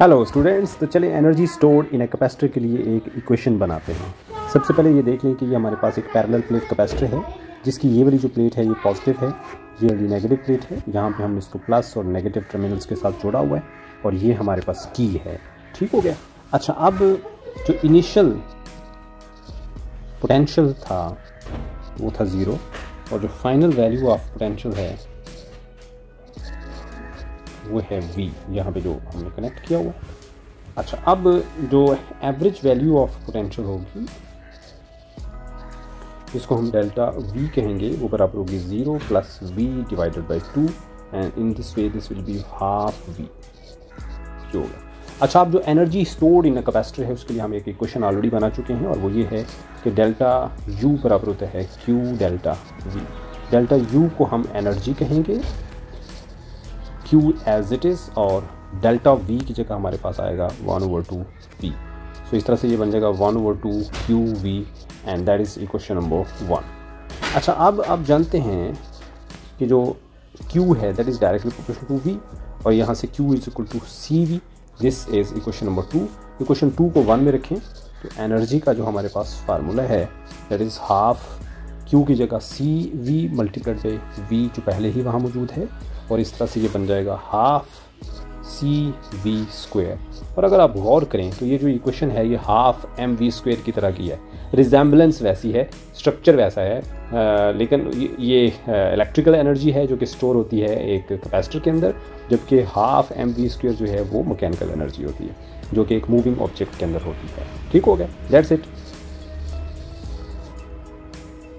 Hello students तो चलिए energy stored in a capacitor के लिए एक इक्वेशन बनाते हैं। सबसे पहले ये देख लें कि ये हमारे पास एक पैरेलल प्लेट कैपेसिटर है, जिसकी ये वाली जो प्लेट है, ये पॉजिटिव है, ये वाली नेगेटिव प्लेट है। यहाँ पे हम इसको प्लस और नेगेटिव टर्मिनल्स के साथ जोड़ा हुआ है और ये हमारे पास की है। ठीक हो गया? अच्छा अब जो इनिशियल पोटेंशियल था, वो था ज़ीरो और जो फाइनल वैल्यू ऑफ़ पोटेंशियल है वो है v, यहाँ पे जो हमने कनेक्ट किया हुआ। अच्छा अब जो एवरेज वैल्यू ऑफ़ पोटेंशियल होगी, जिसको हम डेल्टा v कहेंगे, वो बराबर होगी zero plus V divided by two and in this way this will be half V जो होगा। अच्छा अब जो एनर्जी स्टोर्ड इन कैपेसिटर है, उसके लिए हम एक इक्वेशन ऑलरेडी बना चुके हैं, और वो ये है कि डेल्टा u बराबर होता है q delta v delta u को हम एनर्जी कहेंगे Q एज इट इज़ और डेल्टा वी की जगह हमारे पास आएगा one over two V so इस तरह से ये बन जाएगा one over two Q V and that is equation number one अच्छा अब आप जानते हैं कि जो Q है that is directly proportional to V और यहाँ से Q is equal to C V this is equation number two equation two को वन में रखें तो एनर्जी का जो हमारे पास फार्मूला है दैट इज़ हाफ़ Q की जगह C V multiplied by V जो पहले ही वहाँ मौजूद है और इस तरह से ये बन जाएगा हाफ़ सी वी स्क्वेयर और अगर आप गौर करें तो ये जो इक्वेशन है ये हाफ़ एम वी स्क्वेयर की तरह की है। रिजेंबलेंस वैसी है स्ट्रक्चर वैसा है आ, लेकिन ये इलेक्ट्रिकल एनर्जी है जो कि स्टोर होती है एक कैपेसिटर के अंदर जबकि हाफ़ एम वी स्क्वेयर जो है वो मैकेनिकल एनर्जी होती है जो कि एक मूविंग ऑब्जेक्ट के अंदर होती है। ठीक हो गया? That's it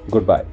good bye